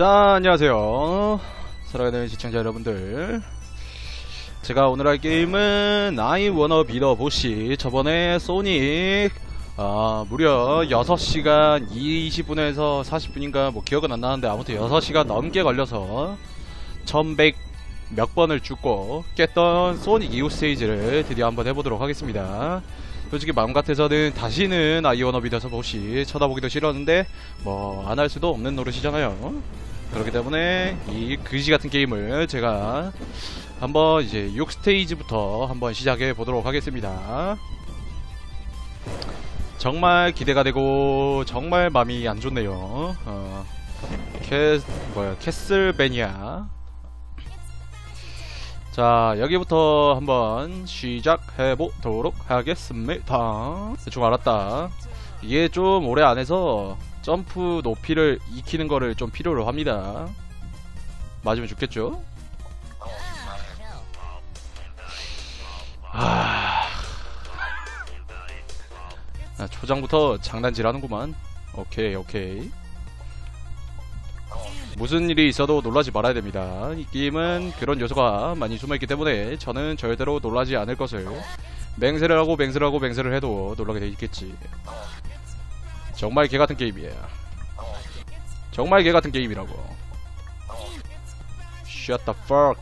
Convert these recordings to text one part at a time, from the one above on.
자, 안녕하세요. 사랑하는 시청자 여러분들. 제가 오늘 할 게임은 Wanna Be the Boss. 저번에 소닉, 아, 무려 6시간 20분에서 40분인가 뭐 기억은 안 나는데 아무튼 6시간 넘게 걸려서 1100 몇 번을 죽고 깼던 소닉 2호 스테이지를 드디어 한번 해보도록 하겠습니다. 솔직히 마음 같아서는 다시는 아이오너비 돼서 보시 쳐다보기도 싫었는데 뭐 안 할 수도 없는 노릇이잖아요. 그렇기 때문에 이 그지 같은 게임을 제가 한번 이제 6스테이지부터 한번 시작해 보도록 하겠습니다. 정말 기대가 되고 정말 마음이 안 좋네요. 어, 캐 뭐야 캐슬베니아 자 여기부터 한번 시작해 보도록 하겠습니다 대충 알았다 이게 좀 오래 안 해서 점프 높이를 익히는 거를 좀 필요로 합니다. 맞으면 죽겠죠? 아... 아, 초장부터 장난질하는구만. 오케이 오케이. 무슨 일이 있어도 놀라지 말아야 됩니다. 이 게임은 그런 요소가 많이 숨어있기 때문에 저는 절대로 놀라지 않을 것을 맹세를 하고 맹세를 하고 맹세를 해도 놀라게 돼 있겠지. 정말 개같은 게임이야. 정말 개같은 게임이라고. Shut the fuck.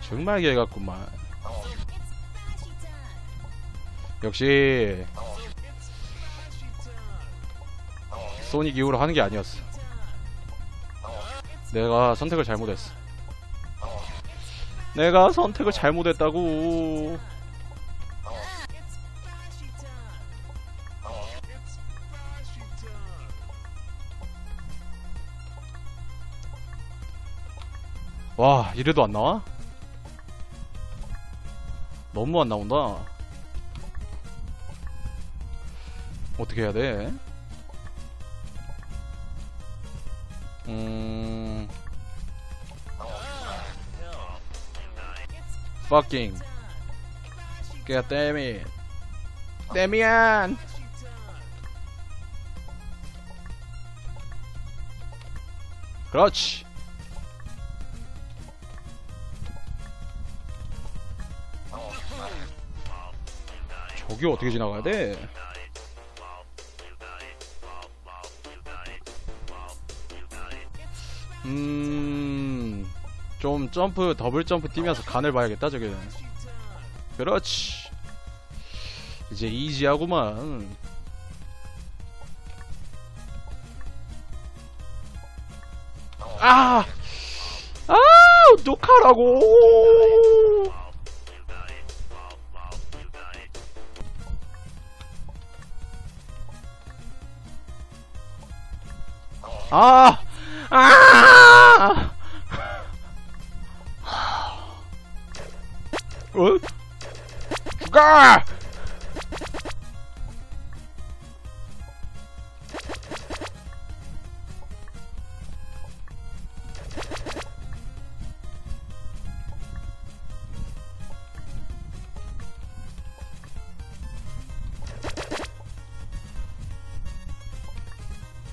정말 개같구만. 역시 소닉 이후로 하는 게 아니었어. 내가 선택을 잘못했어. 내가 선택을 잘못했다고. 와, 이래도 안 나와? 너무 안 나온다. 어떻게 해야 돼? 음... fucking God damn it 데미안 그렇지 저기 어떻게 지나가야 돼? 음... 좀 점프 더블 점프 뛰면서 간을 봐야겠다 저기는 그렇지 이제 이지하구만 아! 아! 어떡하라고 아! 아! 어? 죽어!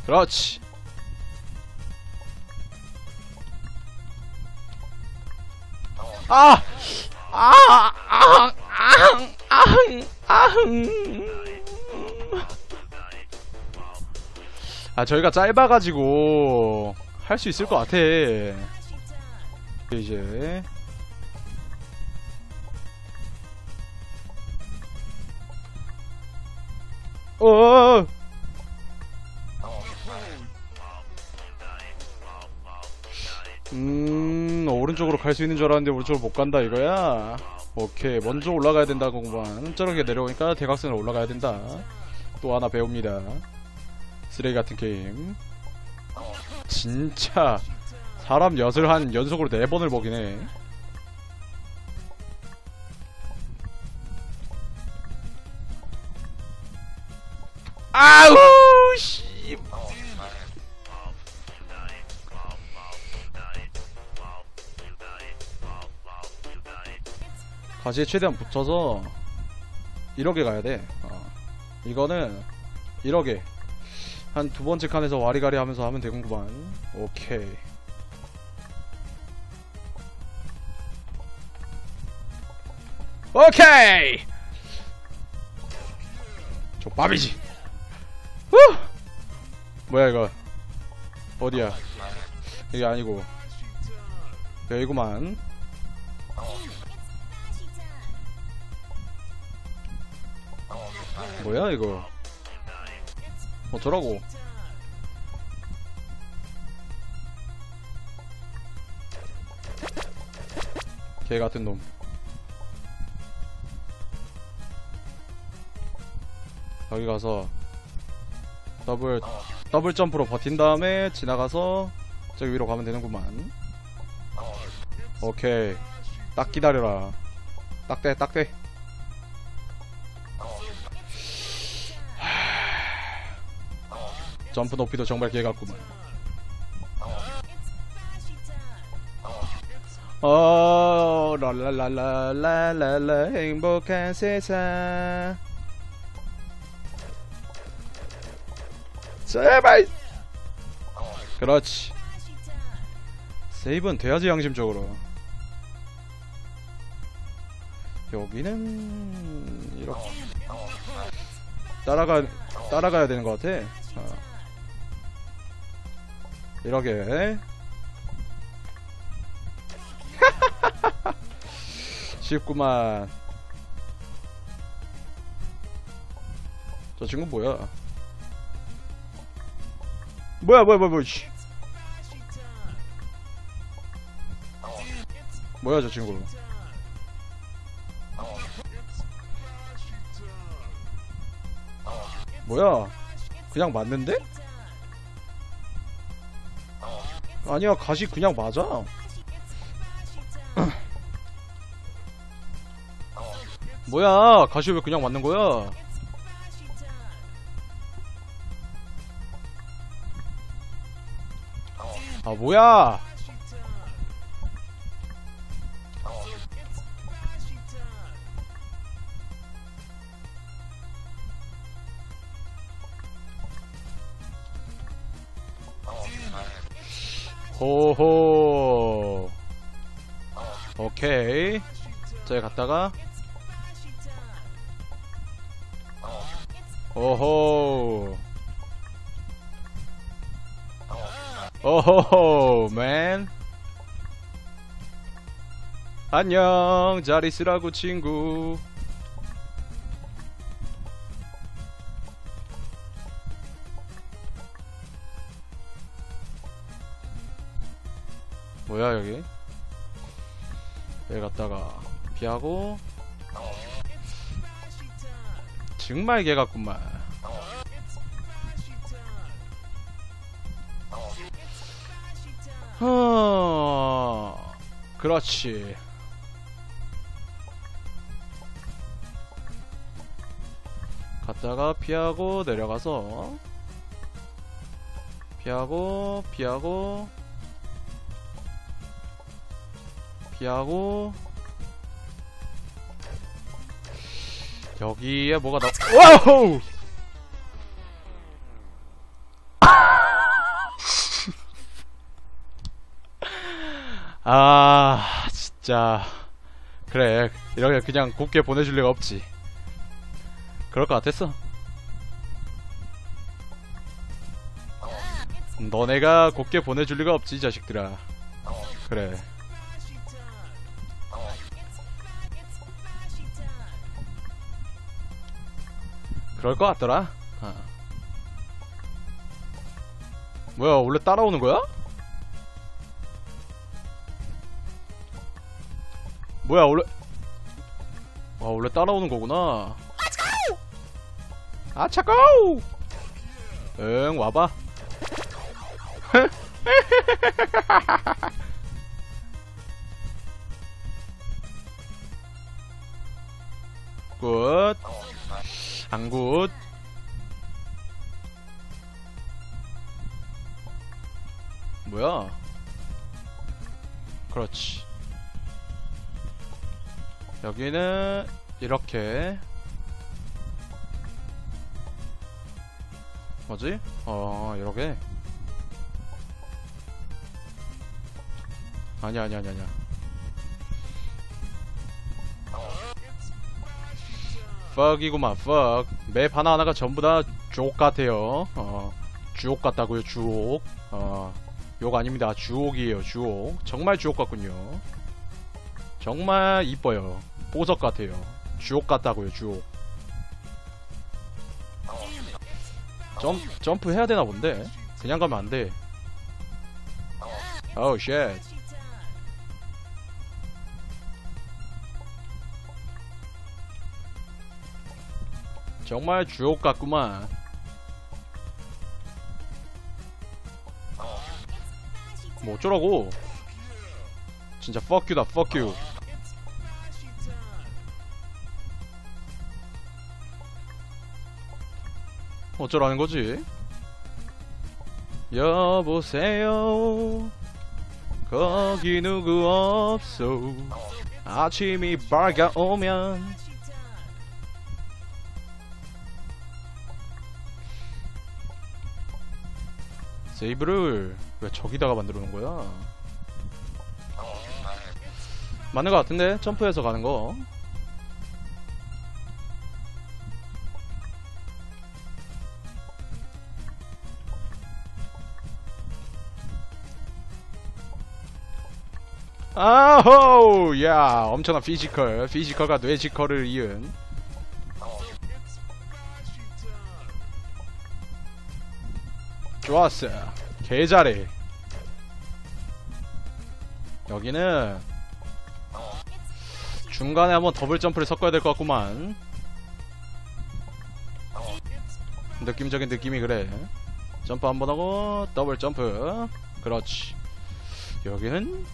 그렇지. 아, 저희가 짧아가지고 할 수 있을 것 같아. 이제 어. 음, 오른쪽으로 갈 수 있는 줄 알았는데 오른쪽으로 못 간다 이거야? 오케이, 먼저 올라가야 된다고만. 저렇게 내려오니까 대각선으로 올라가야 된다. 또 하나 배웁니다. 쓰레기 같은 게임. 진짜 사람 엿을 한 연속으로 네 번을 먹이네. 아우 씨. 가시에 최대한 붙여서 이렇게 가야 돼. 어. 이거는 이러게 한 두 번째 칸에서 와리가리 하면서 하면 되는구만. 오케이. 오케이! 족밥이지. 후! 뭐야 이거? 어디야? 이게 아니고. 여기구만. 뭐야 이거 어쩌라고. 개 같은 놈. 여기 가서 더블 더블 점프로 버틴 다음에 지나가서 저기 위로 가면 되는구만. 오케이. 딱 기다려라. 딱대 딱대 점프 높이도 정말 개같구만. 어 랄랄랄랄랄랄라 행복한 세상. 제발! 그렇지. 세이브는 돼야지 양심적으로. 여기는 이렇게. 따라가 따라가야 되는 것 같아. 어. 이렇게. 쉽구만. 저 친구 뭐야? 뭐야 뭐야 뭐야 뭐야 씨. 뭐야 저 친구? 뭐야? 그냥 맞는데? 아니야 가시 그냥 맞아. 뭐야 가시 왜 그냥 맞는 거야? 아 뭐야 오케이. 저기 갔다가. 오호. 오호호 맨. 안녕 잘 있으라고 친구. 뭐야 여기 여기 갔다가 피하고. 정말 개 같구만. 어 그렇지. 갔다가 피하고 내려가서. 피하고 피하고 피하고 여기에 뭐가 나 와우! 아 진짜. 그래 이렇게 그냥 곱게 보내줄 리가 없지. 그럴 것 같았어. 너네가 곱게 보내줄 리가 없지 이 자식들아. 그래 그럴 것 같더라. 어. 뭐야 원래 따라오는 거야? 뭐야 원래 와 원래 따라오는 거구나. 아 차고 응 와봐 안굿 뭐야 그렇지 여기는 이렇게 뭐지? 어, 이렇게? 아니야, 아니야, 아니야, 아니야. Fuck이구만, fuck. 맵 하나하나가 전부 다 주옥 같아요. 어, 주옥 같다고요, 주옥. 어, 욕 아닙니다. 주옥이에요, 주옥. 정말 주옥 같군요. 정말 이뻐요. 보석 같아요. 주옥 같다고요, 주옥. 점, 점프 해야 되나 본데? 그냥 가면 안 돼. 어우, shit. 정말 주옥 같구만. 뭐 어쩌라고. 진짜 fuck you다, fuck you. 어쩌라는 거지? 여보세요. 거기 누구 없소. 아침이 밝아오면 세이브를 왜 저기다가 만들어 놓은 거야? 맞는 거 같은데? 점프해서 가는 거. 아호! 야, 엄청난 physical. physical과 뇌지컬을 이은. 좋았어. 개 잘해. 여기는 중간에 한번 더블 점프를 섞어야 될 것 같구만. 느낌적인 느낌이 그래. 점프 한번 하고 더블 점프. 그렇지. 여기는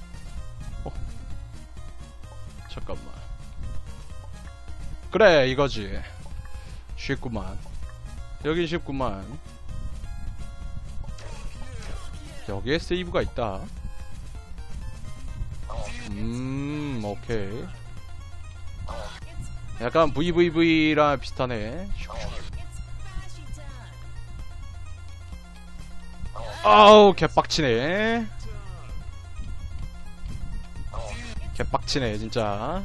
어. 잠깐만. 그래 이거지. 쉽구만. 여긴 쉽구만. 여기에 세이브가 있다. 음, 오케이. 약간 VVV랑 비슷하네. 아우, 개빡치네. 개빡치네, 진짜.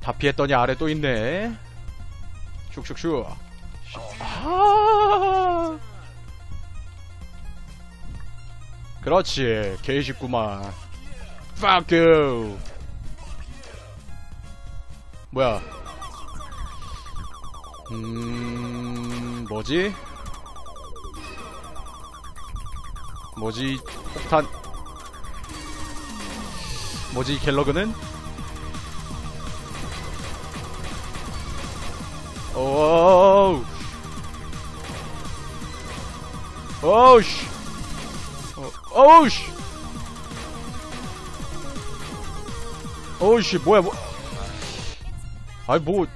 다 피했더니 아래 또 있네. 슉슉슉. 아. 그렇지. 개쉽구만. Fuck you. 뭐야? 음... 뭐지? 뭐지? 폭탄. 뭐지 갤러그는? 오우. 오우씨 어우씨 어우씨 뭐야 뭐 아니 뭐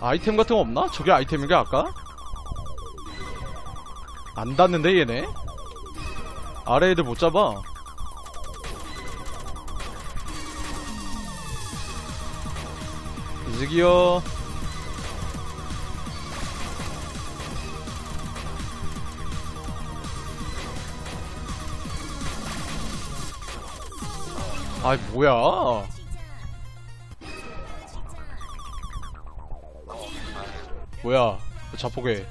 아이템 같은 거 없나? 저게 아이템인가 아까? 안 닿는데 얘네? 아래 애들 못 잡아 이즈기요 아이 뭐야? 뭐야? 자폭해.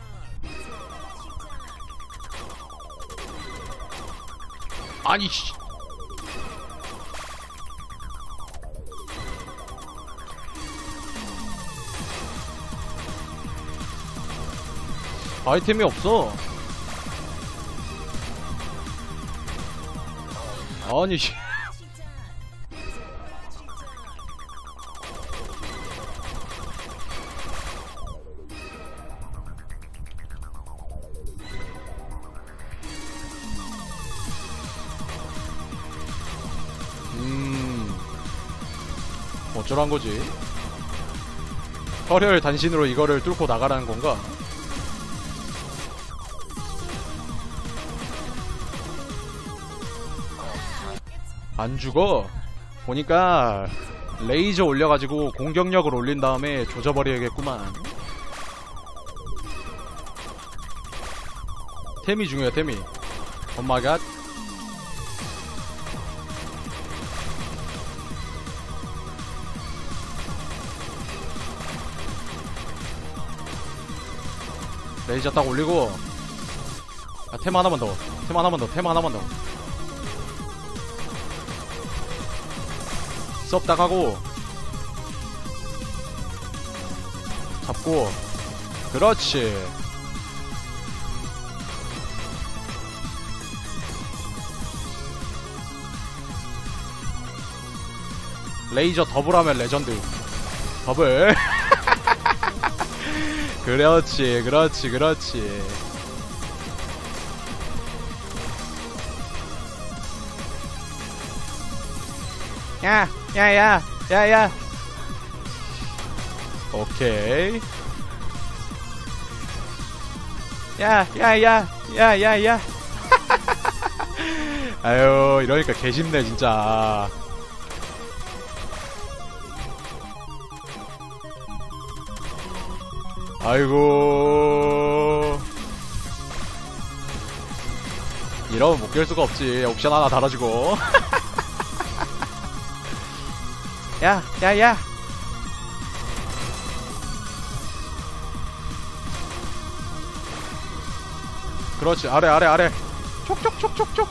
아니 씨. 아이템이 없어. 아니 씨 어쩌란 거지? 혈혈 단신으로 이거를 뚫고 나가라는 건가? 안 죽어. 보니까 레이저 올려가지고 공격력을 올린 다음에 조져버려야겠구만. 템이 중요해 템이 엄마가 레이저 딱 올리고 아, 템 하나만 더. 템 하나만 더. 템 하나만 더. 딱 하고 잡고 그렇지 레이저 더블하면 레전드 더블 그렇지 그렇지 그렇지 야, 야, 야, 야, 야. 오케이. 야, 야, 야, 야, 야, 야. 아유, 이러니까 개쉽네, 진짜. 아이고. 이러면 못 깰 수가 없지. 옵션 하나 달아주고. 야, 야, 야. 그렇지, 아래, 아래, 아래. 촉촉촉촉촉.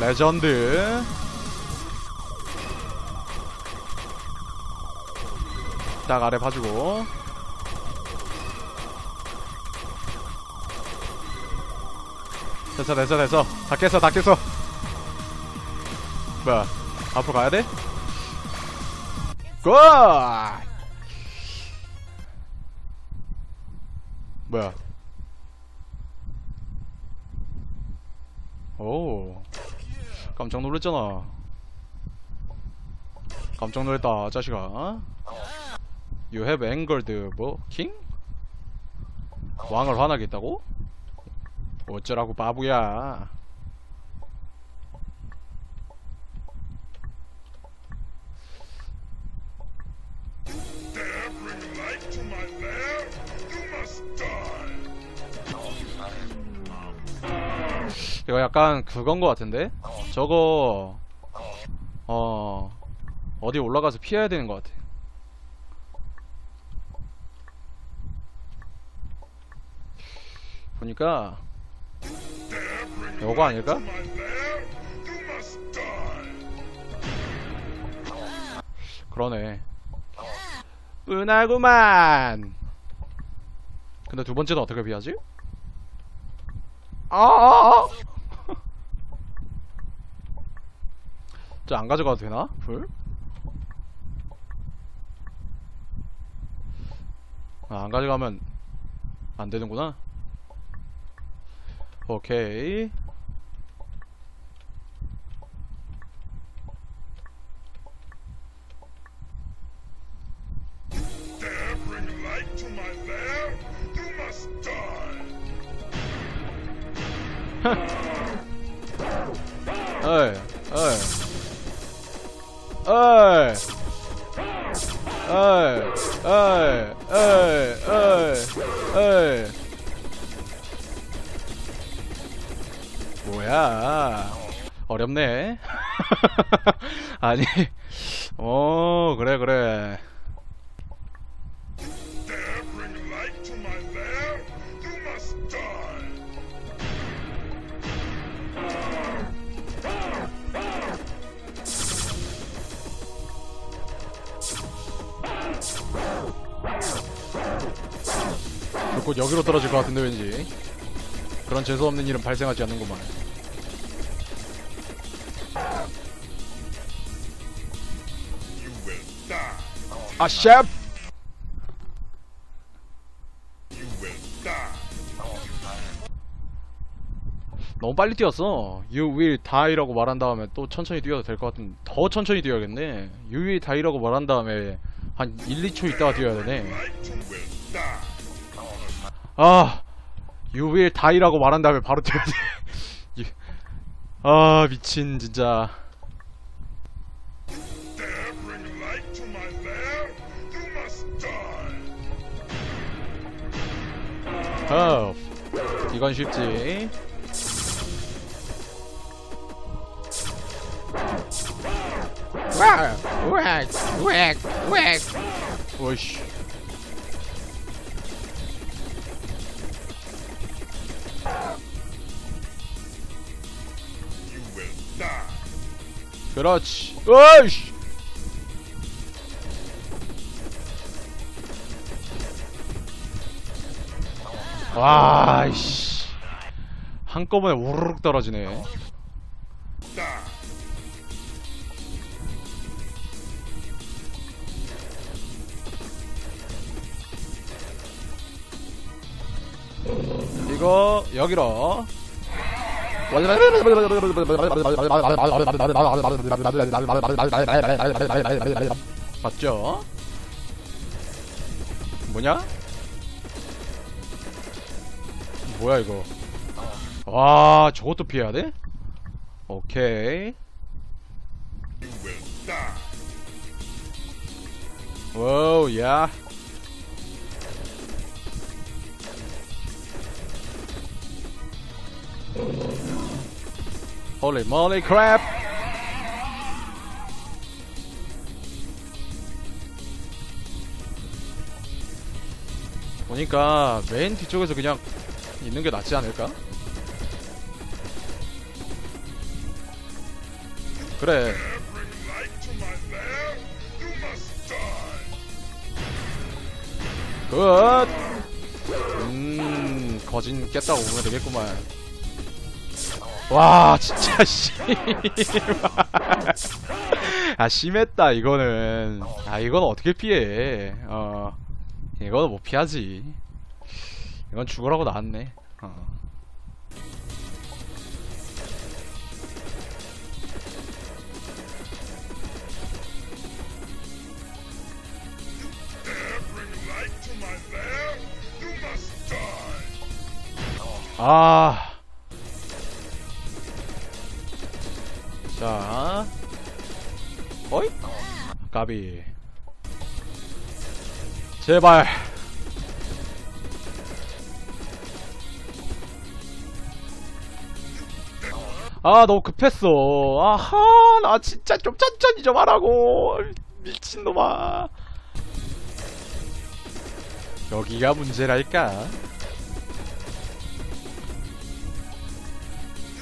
레전드. 딱 아래 봐주고. 됐어, 됐어, 됐어. 다 깼어, 다 깼어. 뭐야 앞으로 가야 돼? 굿! 뭐야 오 깜짝 놀랐잖아 깜짝 놀랐다 자식아 You have angered 뭐? king? 왕을 화나게 했다고? 어쩌라고 바보야. 이거 약간 그건 거 같은데? 저거 어 어디 올라가서 피해야 되는 것 같아. 보니까 요거 아닐까? 그러네. 은하구만. 근데 두 번째는 어떻게 피하지? 아, 아, 아. 저안 가져가도 되나? 불? 아, 안 가져가면 안 되는구나. Okay. Hey. Hey! Hey! Hey! Hey! Hey! Hey! 뭐야. 어렵네. 아니 어 그래 그래. 곧 여기로 떨어질 것 같은데 왠지. 그런 재수없는 일은 발생하지 않는구만. 아 샵! You will die. 너무 빨리 뛰었어 You will die라고 말한 다음에 또 천천히 뛰어도 될 것 같은 더 천천히 뛰어야겠네 You will die라고 말한 다음에 한 1, 2초 있다가 뛰어야 되네. 아 You will die라고 말한 다음에 바로 뛰어야 돼 이- 아 미친 진짜 어, 이건 쉽지. 오이씨. You will die. 그렇지. 어이씨. 와, 이씨. 한꺼번에 우르륵 떨어지네. 이거 여기로. 맞죠? 뭐냐? 뭐야 이거? 와 저것도 피해야 돼? 오케이. 와우 야. Holy moly crap! 보니까 맨 뒤쪽에서 그냥 있는 게 낫지 않을까? 그래. 굿! 음, 거진 깼다고 보면 되겠구만. 와, 진짜, 씨. 아, 심했다, 이거는. 아, 이건 어떻게 피해. 어. 이거는 못 피하지. 이건 죽으라고 나왔네. 어. 아. 자. 어이? 까비. 제발. 아, 너무 급했어. 아하, 나 진짜 좀 천천히 좀 하라고. 미친놈아. 여기가 문제랄까?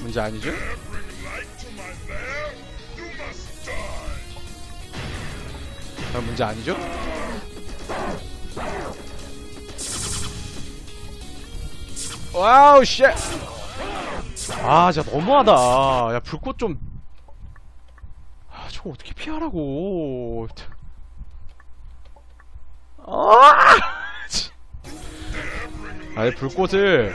문제 아니죠? 아, 문제 아니죠? wow shit! 아 진짜 너무하다 야 불꽃 좀 아, 저거 어떻게 피하라고 아! 치. 아니 불꽃을.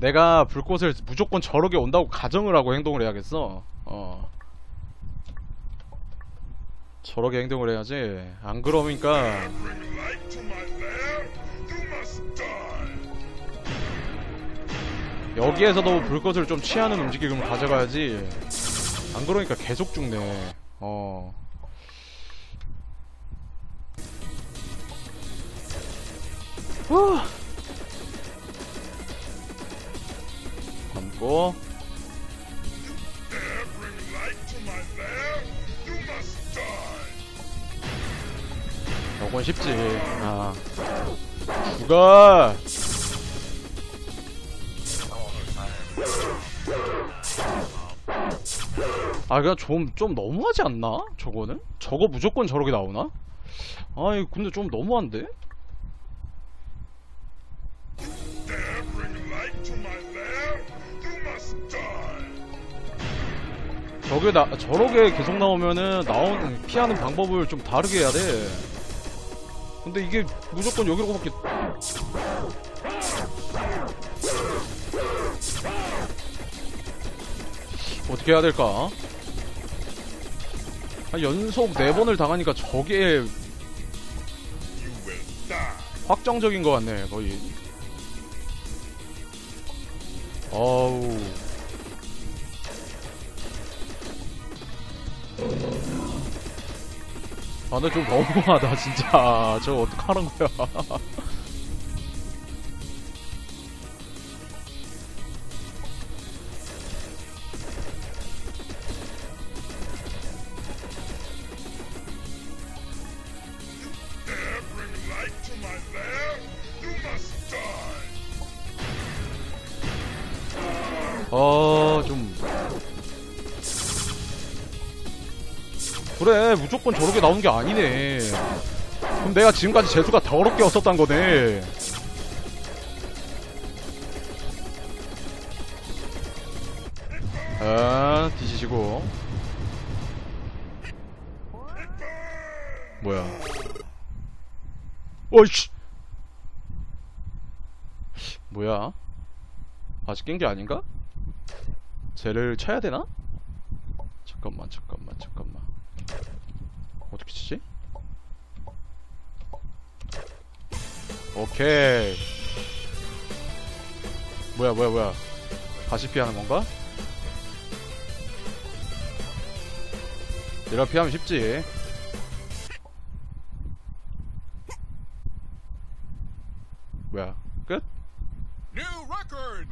내가 불꽃을 무조건 저렇게 온다고 가정을 하고 행동을 해야겠어. 어. 저렇게 행동을 해야지. 안 그러니까 여기에서도 불꽃을 좀 취하는 움직임을 가져가야지. 안 그러니까 계속 죽네. 어. 후. 감고. 저건 쉽지. 아. 죽어! 아, 그냥 좀, 좀 너무하지 않나? 저거는? 저거 무조건 저렇게 나오나? 아이, 근데 좀 너무한데? 저게 나, 저렇게 계속 나오면은, 나온, 피하는 방법을 좀 다르게 해야 돼. 근데 이게 무조건 여기로 밖에. 어떻게 해야 될까? 아, 연속 네 번을 당하니까 저게. 확정적인 것 같네, 거의. 어우. 아, 근데 좀 너무하다, 진짜. 저거 어떡하는 거야. 무조건 저렇게 나오는 게 아니네. 그럼 내가 지금까지 재수가 더럽게 없었단 거네. 아, 뒤지시고. 뭐야. 어이씨! 뭐야? 아직 깬 게 아닌가? 쟤를 쳐야 되나? 잠깐만 잠깐만 잠깐만 어떻게 치지? 오케이 뭐야 뭐야 뭐야 다시 피하는 건가? 내가 피하면 쉽지 뭐야 끝? New record!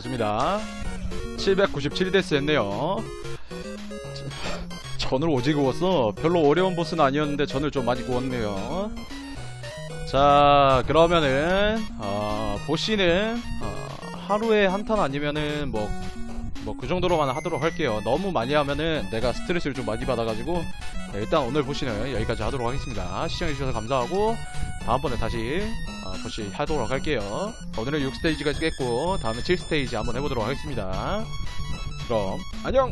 좋습니다. 797데스 했네요. 전을 오지 구웠어. 별로 어려운 보스는 아니었는데 전을 좀 많이 구웠네요. 자, 그러면은, 어, 보시는, 어, 하루에 한탄 아니면은, 뭐, 뭐, 그 정도로만 하도록 할게요. 너무 많이 하면은 내가 스트레스를 좀 많이 받아가지고, 네, 일단 오늘 보시는 여기까지 하도록 하겠습니다. 시청해주셔서 감사하고, 다음번에 다시, 어, 보시 하도록 할게요. 오늘은 6스테이지까지 깼고, 다음에 7스테이지 한번 해보도록 하겠습니다. 그럼, 안녕!